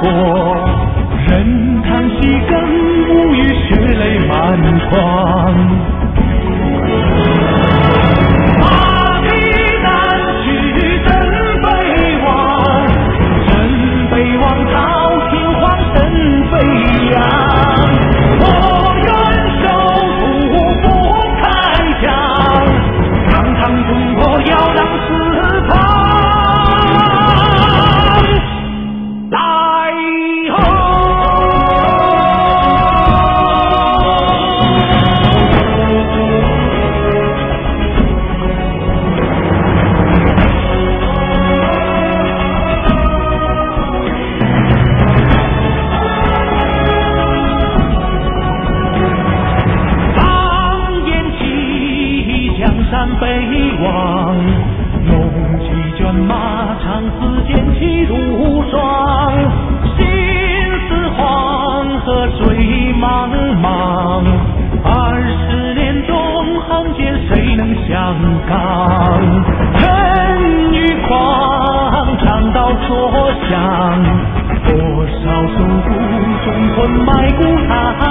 过。北望龙骑卷马长嘶剑气如霜心似黄河水茫茫二十年纵横间谁能相抗？恨欲狂长刀所向多少手骨忠魂埋骨它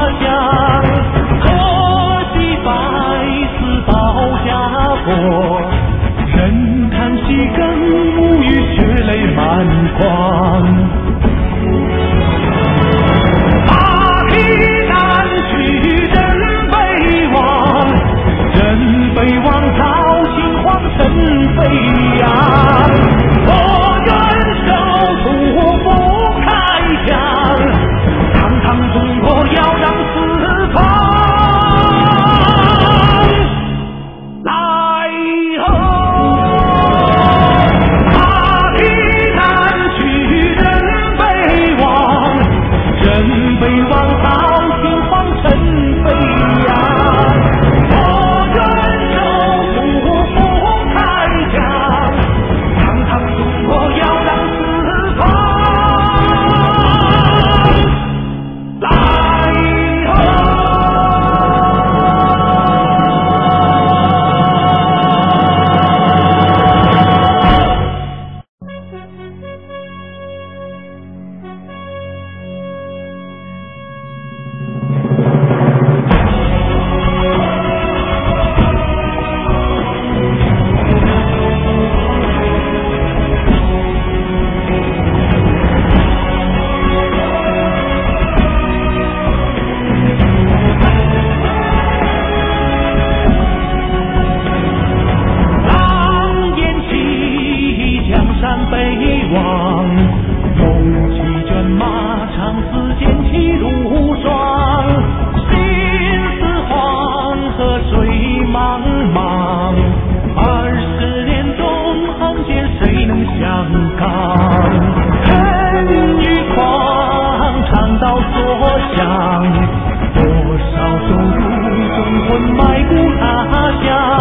क्या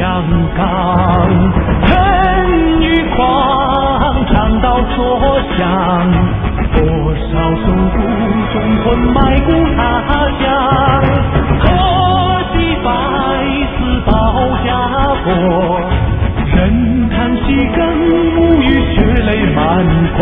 香港恨与狂唱到作响，多少忠骨忠魂埋骨他乡，何惜百死报家国，忍叹惜更无语，血泪满眶。